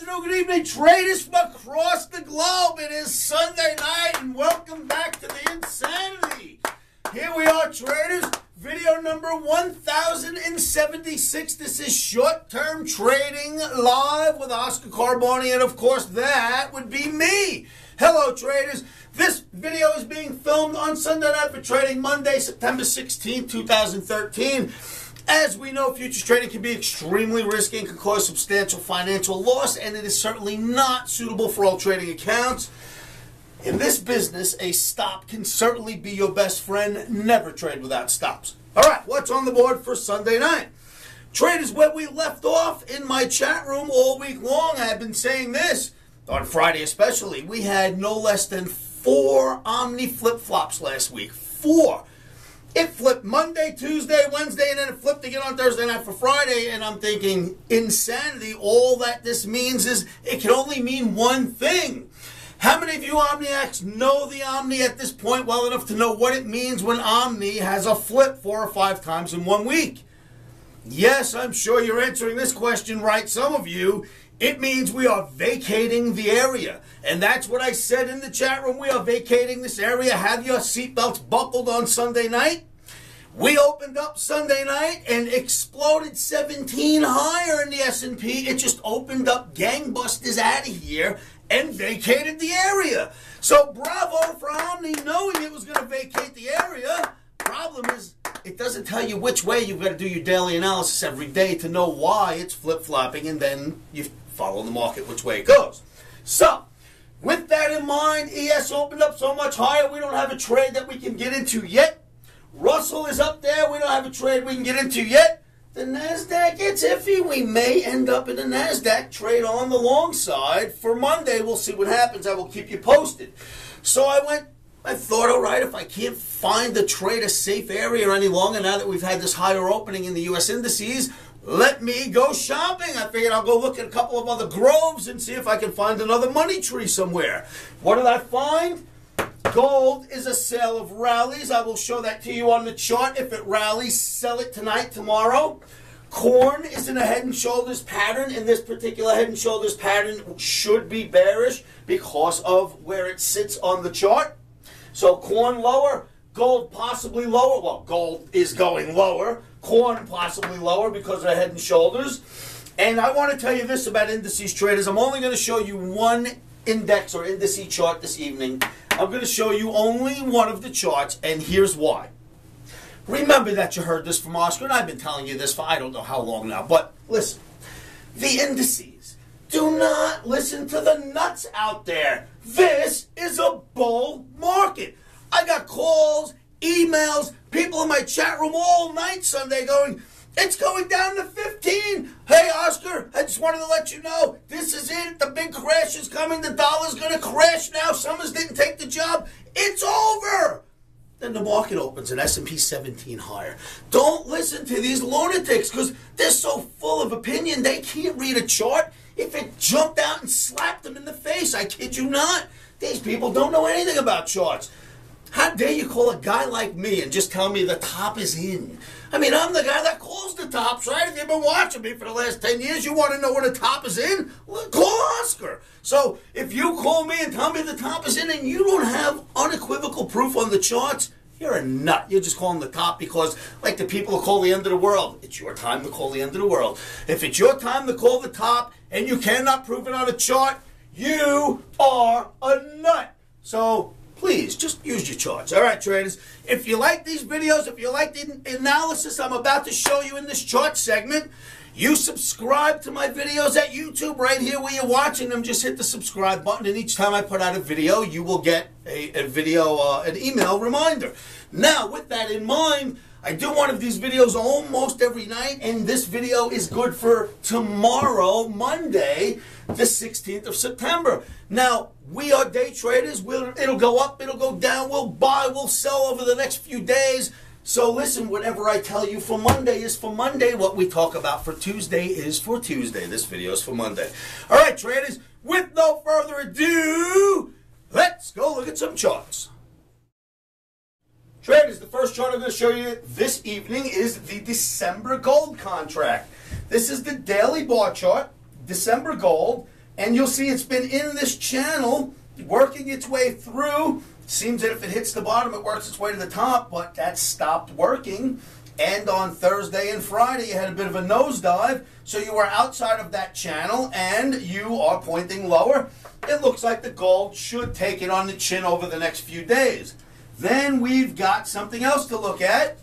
afternoon, good evening, traders from across the globe. It is Sunday night, and welcome back to the insanity. Here we are, traders. Video number 1076. This is short term trading live with Oscar Carboni, and of course, that would be me. Hello, traders. This video is being filmed on Sunday night for trading Monday, September 16, 2013. As we know, futures trading can be extremely risky and can cause substantial financial loss, and it is certainly not suitable for all trading accounts. In this business, a stop can certainly be your best friend. Never trade without stops. All right, what's on the board for Sunday night? Trade is where we left off in my chat room all week long. I've been saying this on Friday, especially. We had no less than four Omni flip flops last week. Four. It flipped Monday, Tuesday, Wednesday, and then it flipped again on Thursday night for Friday. And I'm thinking, insanity. All that this means is it can only mean one thing. How many of you Omniacs know the Omni at this point well enough to know what it means when Omni has a flip four or five times in one week? Yes, I'm sure you're answering this question right, some of you. It means we are vacating the area. And that's what I said in the chat room. We are vacating this area. Have your seatbelts buckled on Sunday night. We opened up Sunday night and exploded 17 higher in the S&P. It just opened up gangbusters out of here and vacated the area. So bravo for Omni knowing it was going to vacate the area. Problem is, it doesn't tell you which way you've got to do your daily analysis every day to know why it's flip-flopping and then you follow the market which way it goes. So, with that in mind, ES opened up so much higher, we don't have a trade that we can get into yet. Russell is up there, we don't have a trade we can get into yet. The NASDAQ, it's iffy. We may end up in a NASDAQ trade on the long side for Monday. We'll see what happens. I will keep you posted. So I went, I thought, all right, if I can't find the trade a safe area any longer now that we've had this higher opening in the U.S. indices, let me go shopping. I figured I'll go look at a couple of other groves and see if I can find another money tree somewhere. What did I find? Gold is a sale of rallies. I will show that to you on the chart. If it rallies, sell it tonight, tomorrow. Corn is in a head and shoulders pattern, and this particular head and shoulders pattern should be bearish because of where it sits on the chart. So corn lower, gold possibly lower. Well, gold is going lower. Corn possibly lower because of head and shoulders. And I want to tell you this about indices traders. I'm only going to show you one index or indice chart this evening. I'm going to show you only one of the charts, and here's why. Remember that you heard this from Oscar, and I've been telling you this for I don't know how long now, but listen. The indices. Do not listen to the nuts out there. This is a bull market. I got calls, emails, people in my chat room all night Sunday going, it's going down to 15. Hey, Oscar, I just wanted to let you know this is it. The big crash is coming. The dollar's going to crash now. Summers didn't take the job. It's over. Then the market opens and S&P 17 higher. Don't listen to these lunatics because they're so full of opinion they can't read a chart. If it jumped out and slapped them in the face, I kid you not. These people don't know anything about charts. How dare you call a guy like me and just tell me the top is in? I mean, I'm the guy that calls the tops, right? If you've been watching me for the last 10 years, you want to know where the top is in? Call Oscar. So if you call me and tell me the top is in and you don't have unequivocal proof on the charts, you're a nut. You're just calling the top because, like the people who call the end of the world, it's your time to call the end of the world. If it's your time to call the top and you cannot prove it on a chart, you are a nut. So please just use your charts. All right, traders. If you like these videos, if you like the analysis I'm about to show you in this chart segment, you subscribe to my videos at YouTube right here where you're watching them. Just hit the subscribe button, and each time I put out a video, you will get a, a video, uh, an email reminder. Now, with that in mind, I do one of these videos almost every night, and this video is good for tomorrow, Monday, the 16th of September. Now, we are day traders. We'll, it'll go up, it'll go down. We'll buy, we'll sell over the next few days. So listen, whatever I tell you for Monday is for Monday. What we talk about for Tuesday is for Tuesday. This video is for Monday. All right, traders, with no further ado, let's go look at some charts. Traders, the first chart I'm going to show you this evening is the December gold contract. This is the daily bar chart, December gold, And you'll see it's been in this channel, working its way through. Seems that if it hits the bottom, it works its way to the top, but that stopped working. And on Thursday and Friday, you had a bit of a nosedive. So you are outside of that channel and you are pointing lower. It looks like the gold should take it on the chin over the next few days. Then we've got something else to look at.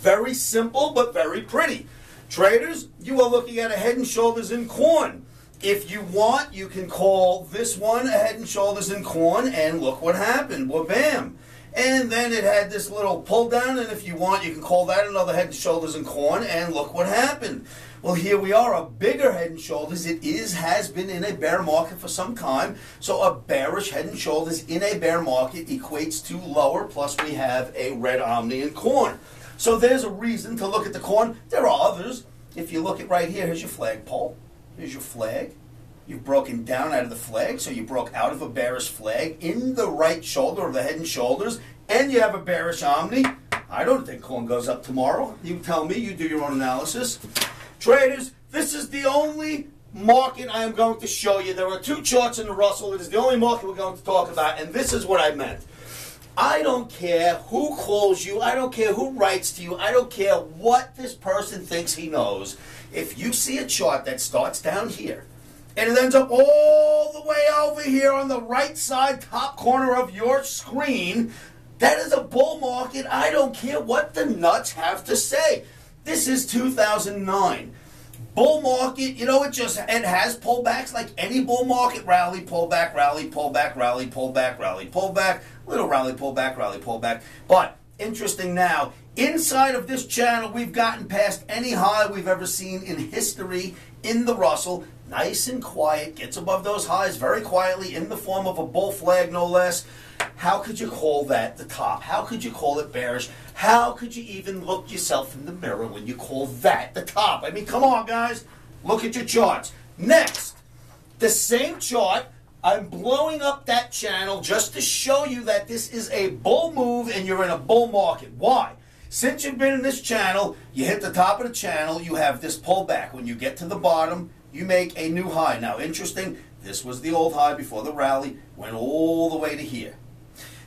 Very simple, but very pretty. Traders, you are looking at a head and shoulders in corn. If you want, you can call this one a head and shoulders in corn, and look what happened. Well, bam. And then it had this little pull down, and if you want, you can call that another head and shoulders in corn, and look what happened. Well, here we are, a bigger head and shoulders. It is, has been in a bear market for some time. So a bearish head and shoulders in a bear market equates to lower, plus we have a red omni in corn. So there's a reason to look at the corn. There are others. If you look at right here, here's your flagpole. Here's your flag. You've broken down out of the flag, so you broke out of a bearish flag in the right shoulder of the head and shoulders, and you have a bearish omni. I don't think corn goes up tomorrow. You tell me, you do your own analysis. Traders, this is the only market I am going to show you. There are two charts in the Russell. It is the only market we're going to talk about, and this is what I meant. I don't care who calls you. I don't care who writes to you. I don't care what this person thinks he knows. If you see a chart that starts down here and it ends up all the way over here on the right side top corner of your screen, that is a bull market. I don't care what the nuts have to say. This is 2009 bull market, you know, it just it has pullbacks like any bull market rally, pullback, rally, pullback, rally, pullback, rally, pullback, little rally, pullback, rally, pullback. But interesting now, inside of this channel, we've gotten past any high we've ever seen in history in the Russell. Nice and quiet, gets above those highs very quietly in the form of a bull flag, no less. How could you call that the top? How could you call it bearish? How could you even look yourself in the mirror when you call that the top? I mean, come on, guys. Look at your charts. Next, the same chart. I'm blowing up that channel just to show you that this is a bull move and you're in a bull market. Why? Since you've been in this channel, you hit the top of the channel, you have this pullback. When you get to the bottom, you make a new high. Now, interesting, this was the old high before the rally, went all the way to here.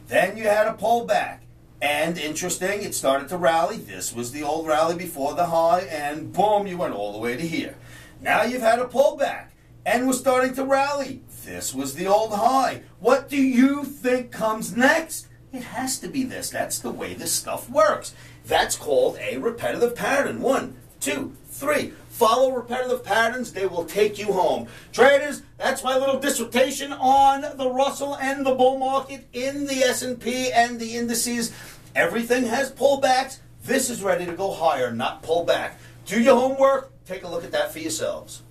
Then you had a pullback. And interesting, it started to rally. This was the old rally before the high, and boom, you went all the way to here. Now you've had a pullback, and we're starting to rally. This was the old high. What do you think comes next? It has to be this. That's the way this stuff works. That's called a repetitive pattern. One, two, three. Follow repetitive patterns, they will take you home. Traders, that's my little dissertation on the Russell and the bull market in the S&P and the indices. Everything has pullbacks. This is ready to go higher, not pull back. Do your homework. Take a look at that for yourselves.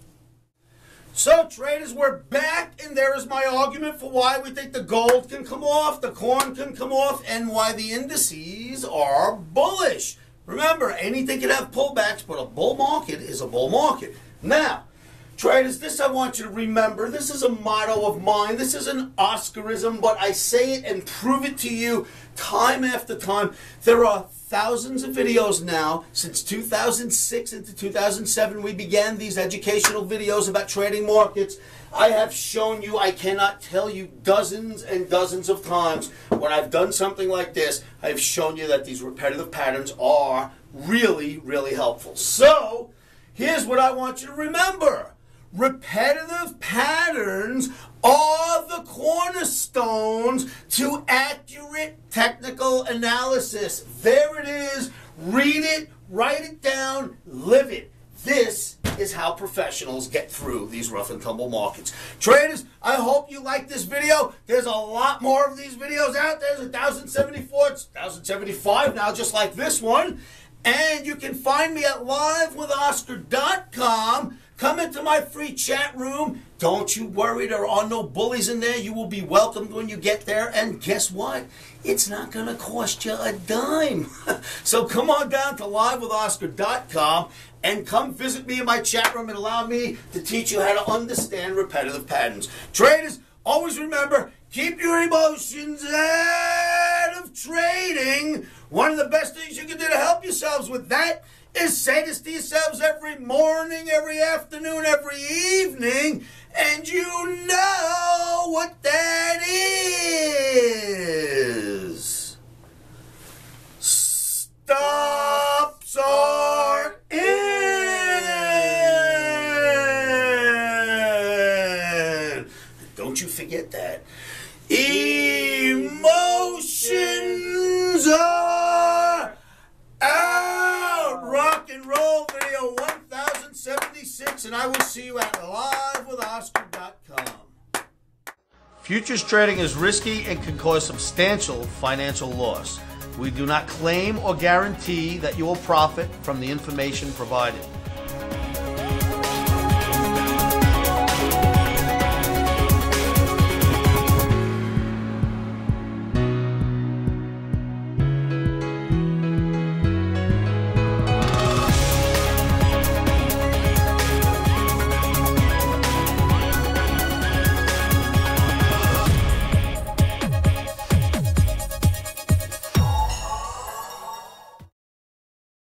So, traders, we're back, and there is my argument for why we think the gold can come off, the corn can come off, and why the indices are bullish. Remember, anything can have pullbacks, but a bull market is a bull market. Now, traders, this I want you to remember. This is a motto of mine. This is an Oscarism, but I say it and prove it to you time after time. There are thousands of videos now. Since 2006 into 2007 we began these educational videos about trading markets. I have shown you i cannot tell you dozens and dozens of times when i've done something like this i've shown you that these repetitive patterns are really really helpful. So here's what i want you to remember. Repetitive patterns are the cornerstones to accurate technical analysis. There it is. Read it, write it down, live it. This is how professionals get through these rough and tumble markets. Traders, I hope you like this video. There's a lot more of these videos out there. There's 1,074, 1,075 now, just like this one. And you can find me at livewithoscar.com. Come into my free chat room. Don't you worry, there are no bullies in there. You will be welcomed when you get there. And guess what? It's not going to cost you a dime. so come on down to livewithoscar.com and come visit me in my chat room and allow me to teach you how to understand repetitive patterns. Traders, always remember keep your emotions out of trading. One of the best things you can do to help yourselves with that is to yourselves every morning, every afternoon, every evening, and you know what that is. Stops are in. Don't you forget that. Emotions are out. Rock and roll video 1076, and I will see you at livewithoscar.com. Futures trading is risky and can cause substantial financial loss. We do not claim or guarantee that you will profit from the information provided.